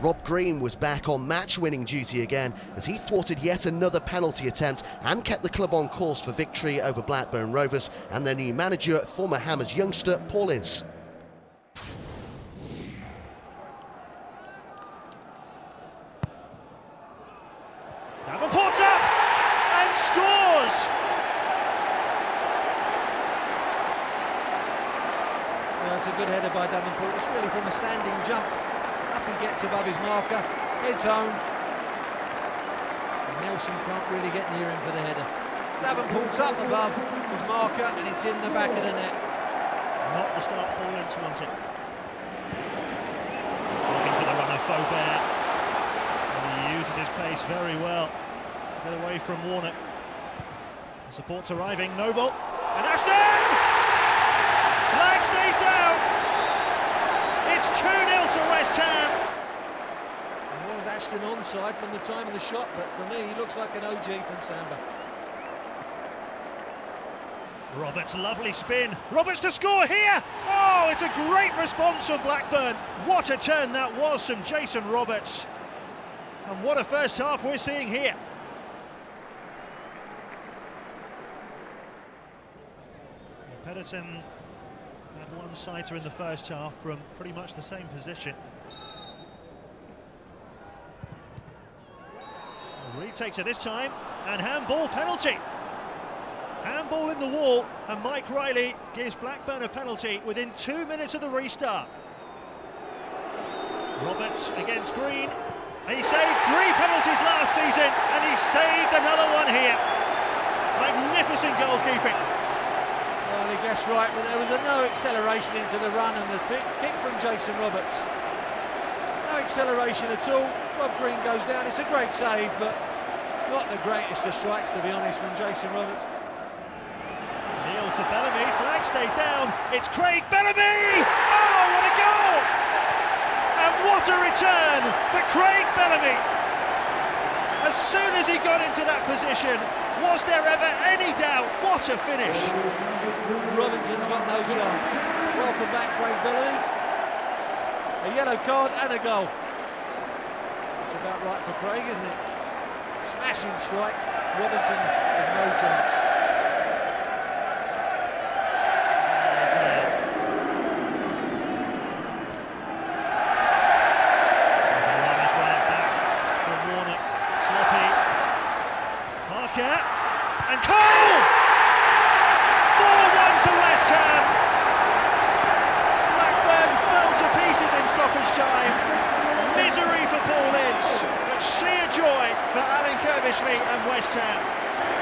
Rob Green was back on match-winning duty again as he thwarted yet another penalty attempt and kept the club on course for victory over Blackburn Rovers and their new manager, former Hammers youngster Paul Ince. Davenport's up and scores! Well, it's a good header by Davenport. It's really from a standing jump. He gets above his marker, heads home. Nelsen can't really get near him for the header. Davenport's up above his marker and it's in the back of the net. Not the start Paul Ince wanted. He's looking for the runner Faubert. And he uses his pace very well. Get away from Warnock. The support's arriving. Noble. And Ashton! Flag stays down. It's 2-0 to West Ham. And was Onside from the time of the shot, but for me, he looks like an OG from Samba. Roberts, lovely spin. Roberts to score here. Oh, it's a great response from Blackburn. What a turn that was from Jason Roberts. And what a first half we're seeing here. Pedersen had one sighter in the first half from pretty much the same position. Retakes it this time, and handball penalty. Handball in the wall, and Mike Riley gives Blackburn a penalty within two minutes of the restart. Roberts against Green. He saved three penalties last season, and he saved another one here. Magnificent goalkeeping. Well, he guessed right, but there was a no acceleration into the run and the kick from Jason Roberts. Acceleration at all. Rob Green goes down. It's a great save, but not the greatest of strikes, to be honest, from Jason Roberts. Neill for Bellamy, flag stayed down. It's Craig Bellamy! Oh, what a goal! And what a return for Craig Bellamy! As soon as he got into that position, was there ever any doubt? What a finish! Robinson's got no chance. Welcome back, Craig Bellamy. A yellow card and a goal. That's about right for Craig, isn't it? Smashing strike. Robinson has no chance. And Cole! 4-1 to West lavishly of West Ham.